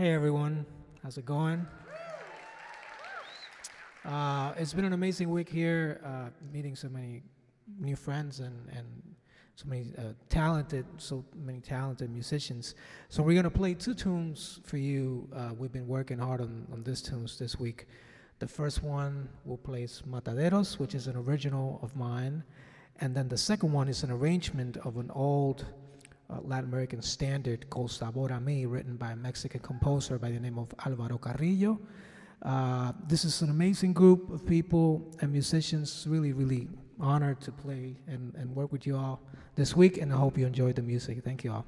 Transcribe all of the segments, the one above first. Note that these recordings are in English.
Hey everyone, how's it going? Uh, it's been an amazing week here, uh, meeting so many new friends and, and so many uh, talented, so many talented musicians. So we're gonna play two tunes for you. Uh, we've been working hard on, on these tunes this week. The first one we'll play is Mataderos, which is an original of mine, and then the second one is an arrangement of an old uh, Latin American standard called Sabor a Mi, written by a Mexican composer by the name of Alvaro Carrillo. Uh, this is an amazing group of people and musicians. Really, really honored to play and, and work with you all this week, and I hope you enjoyed the music. Thank you all.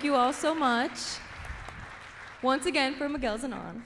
Thank you all so much. Once again for Miguel Zenón.